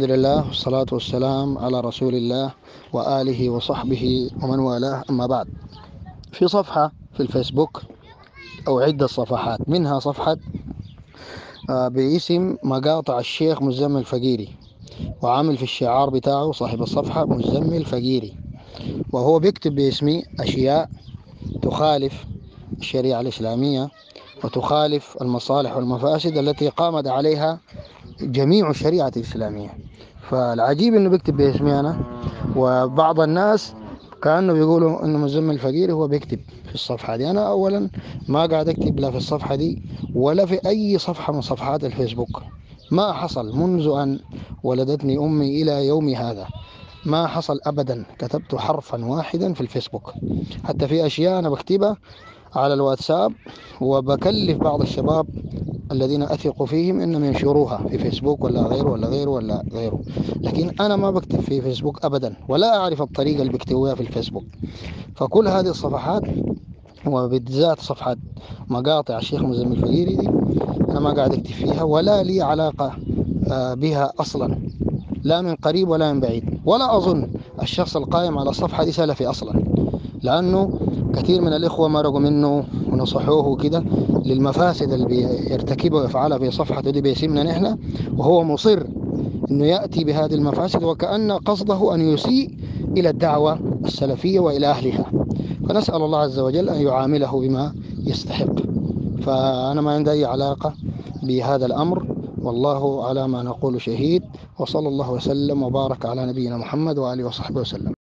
الحمد لله والصلاة والسلام على رسول الله وآله وصحبه ومن والاه أما بعد في صفحة في الفيسبوك أو عدة صفحات منها صفحة باسم مقاطع الشيخ مزمل الفقيري وعامل في الشعار بتاعه صاحب الصفحة مزمل الفقيري وهو بيكتب باسمي أشياء تخالف الشريعة الإسلامية وتخالف المصالح والمفاسد التي قامت عليها جميع الشريعة الإسلامية فالعجيب إنه بيكتب باسمي أنا. وبعض الناس كانوا بيقولوا إنه مزمل الفقير هو بيكتب في الصفحة دي. أنا اولا ما قاعد أكتب لا في الصفحة دي ولا في أي صفحة من صفحات الفيسبوك. ما حصل منذ أن ولدتني أمي إلى يومي هذا. ما حصل ابدا. كتبت حرفا واحدا في الفيسبوك. حتى في أشياء أنا بكتبها على الواتساب وبكلف بعض الشباب الذين أثق فيهم إنهم ينشروها في فيسبوك ولا غيره ولا غيره ولا غيره. لكن أنا ما بكتب في فيسبوك أبدا ولا أعرف الطريقة اللي بيكتبوها في الفيسبوك. فكل هذه الصفحات وبالذات صفحة مقاطع الشيخ مزمل الفقيري دي أنا ما قاعد أكتب فيها ولا لي علاقة آه، بها أصلا. لا من قريب ولا من بعيد. ولا أظن الشخص القائم على الصفحة دي سلفي أصلا. لأنه كثير من الإخوة مرقوا منه ونصحوه وكده للمفاسد اللي بيرتكبها ويفعلها في صفحته دي باسمنا نحن وهو مصر إنه يأتي بهذه المفاسد وكأن قصده أن يسيء إلى الدعوة السلفية وإلى أهلها. فنسأل الله عز وجل أن يعامله بما يستحق. فأنا ما عندي أي علاقة بهذا الأمر. والله على ما نقول شهيد. وصلى الله وسلم وبارك على نبينا محمد وآله وصحبه وسلم.